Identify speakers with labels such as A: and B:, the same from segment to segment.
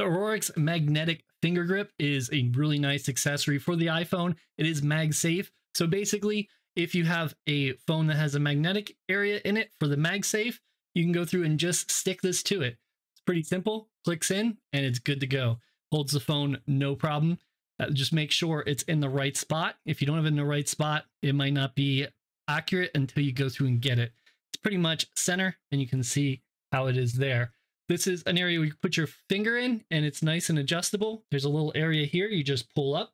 A: The Aurox magnetic finger grip is a really nice accessory for the iPhone. It is MagSafe. So basically, if you have a phone that has a magnetic area in it for the MagSafe, you can go through and just stick this to it. It's pretty simple, clicks in, and it's good to go. Holds the phone no problem. Uh, just make sure it's in the right spot. If you don't have it in the right spot, it might not be accurate until you go through and get it. It's pretty much center, and you can see how it is there. This is an area where you put your finger in and it's nice and adjustable. There's a little area here you just pull up.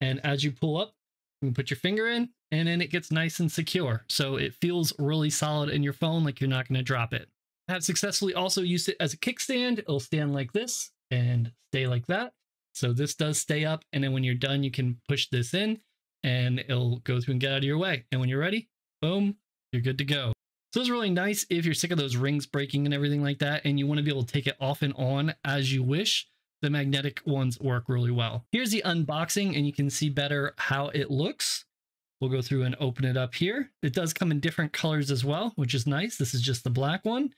A: And as you pull up, you can put your finger in and then it gets nice and secure. So it feels really solid in your phone like you're not going to drop it. I have successfully also used it as a kickstand. It'll stand like this and stay like that. So this does stay up. And then when you're done, you can push this in and it'll go through and get out of your way. And when you're ready, boom, you're good to go. So it's really nice if you're sick of those rings breaking and everything like that, and you want to be able to take it off and on as you wish. The magnetic ones work really well. Here's the unboxing, and you can see better how it looks. We'll go through and open it up here. It does come in different colors as well, which is nice. This is just the black one.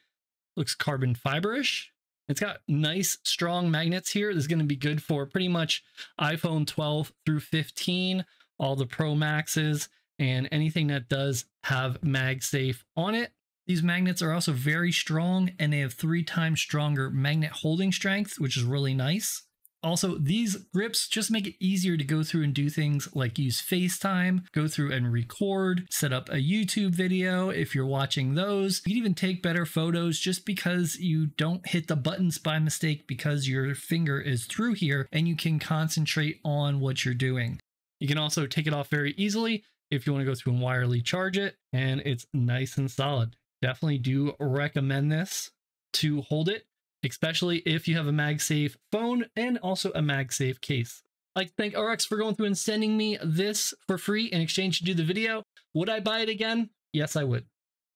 A: Looks carbon fiberish. It's got nice, strong magnets here. This is going to be good for pretty much iPhone 12 through 15, all the Pro Maxes, and anything that does have MagSafe on it. These magnets are also very strong and they have three times stronger magnet holding strength, which is really nice. Also, these grips just make it easier to go through and do things like use FaceTime, go through and record, set up a YouTube video if you're watching those. You can even take better photos just because you don't hit the buttons by mistake because your finger is through here and you can concentrate on what you're doing. You can also take it off very easily if you want to go through and wirely charge it, and it's nice and solid. Definitely do recommend this to hold it, especially if you have a MagSafe phone and also a MagSafe case. I'd like thank Aurox for going through and sending me this for free in exchange to do the video. Would I buy it again? Yes, I would.